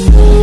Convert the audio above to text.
you.